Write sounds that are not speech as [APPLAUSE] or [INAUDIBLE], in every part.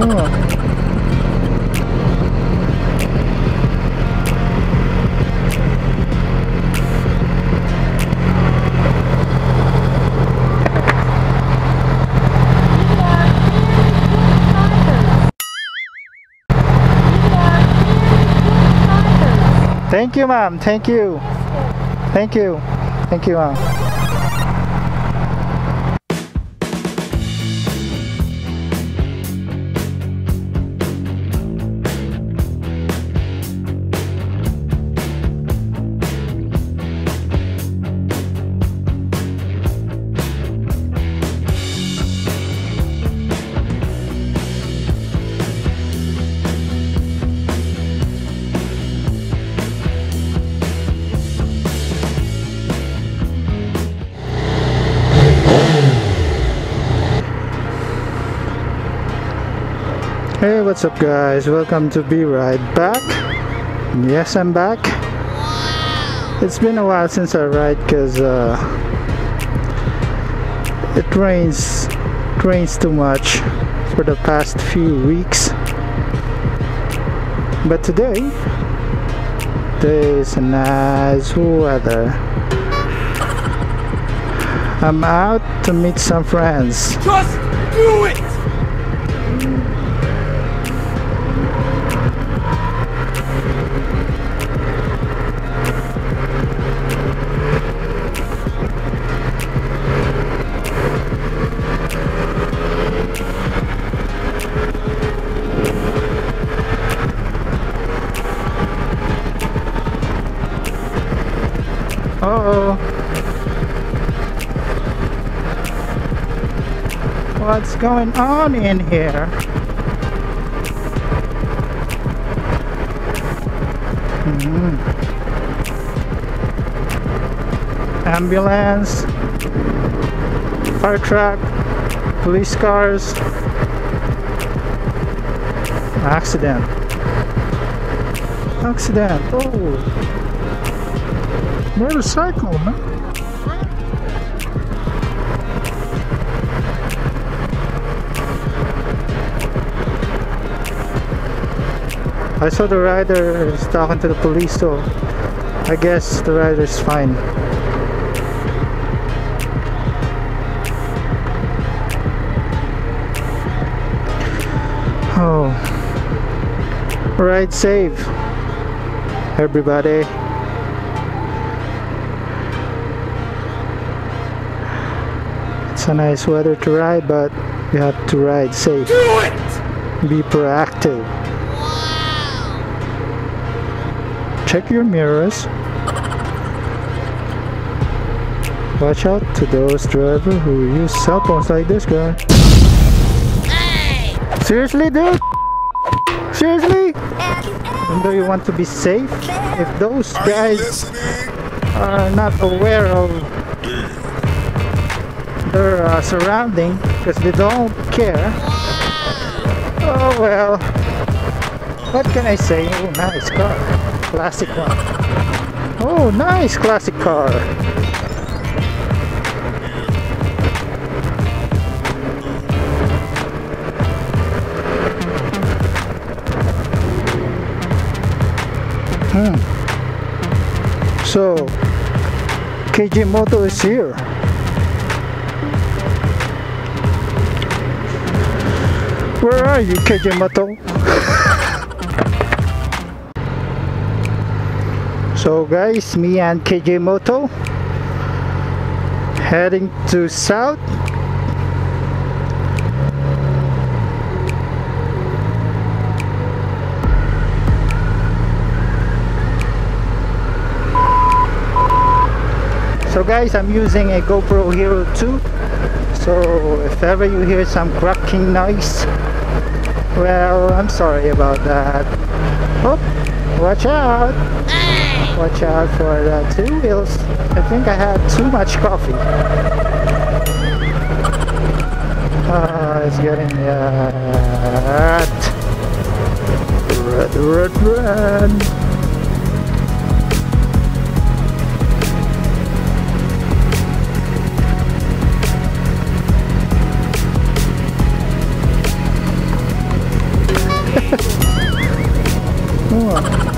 oh. Thank you, ma'am. Thank you. Thank you. Thank you, ma'am. Hey, what's up guys? Welcome to B-Ride back. Yes, I'm back. It's been a while since I ride because uh, it rains, it rains too much for the past few weeks. But today, is nice weather. I'm out to meet some friends. Just do it! What's going on in here? Hmm. Ambulance, fire truck, police cars, accident. Accident. Oh. Motorcycle, man. I saw the rider is talking to the police, so I guess the rider is fine. Oh, ride safe, everybody. It's a nice weather to ride, but you have to ride safe. Do it! Be proactive. Check your mirrors. Watch out to those drivers who use cell phones like this guy. Seriously, dude? Seriously? Though you want to be safe, if those guys are not aware of their uh, surrounding because they don't care. Oh well. What can I say? Oh, nice car. Classic one. Oh, nice classic car. Hmm. So, KJ Moto is here. Where are you, KJ Moto? So guys, me and KJ Moto heading to south. So guys, I'm using a GoPro Hero 2 so if ever you hear some cracking noise well I'm sorry about that. Oh watch out ah! Watch out for the two wheels. I think I had too much coffee. Uh, it's getting uh, red. Red, red, [LAUGHS] red. oh.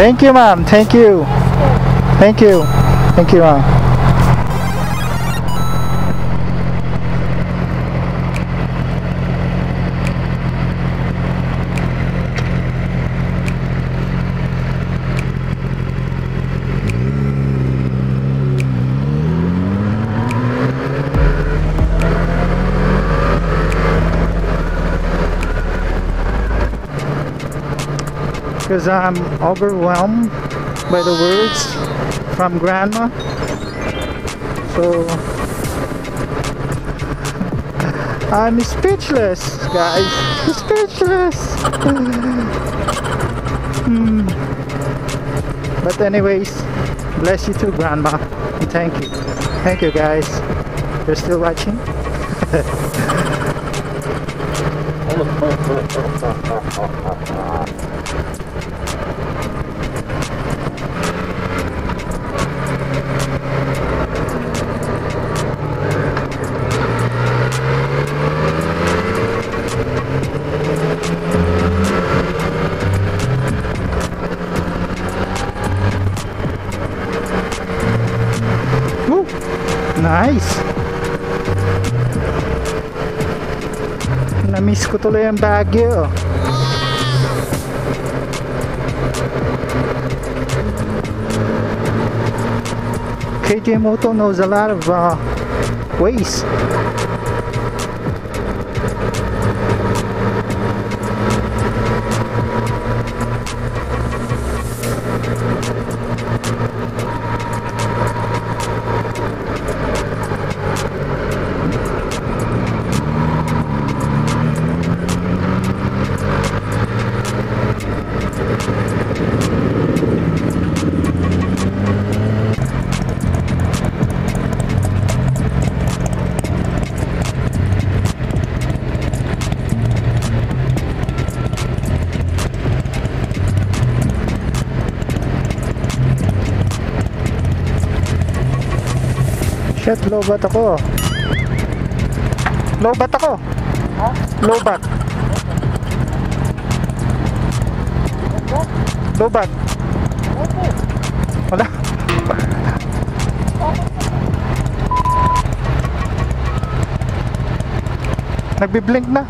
Thank you, ma'am. Thank you. Thank you. Thank you, ma'am. Because I'm overwhelmed by the words from grandma. So I'm speechless, guys. Speechless. Hmm. But anyways, bless you too, grandma. And thank you. Thank you, guys. You're still watching? [LAUGHS] Na-miss ko tuloy ang Baguio. KJ Moto knows a lot of uh, ways. Shit, lowbat ako. Lowbat ako. Ha? Lowbat. Lowbat. Wala. Nagbi-blink na.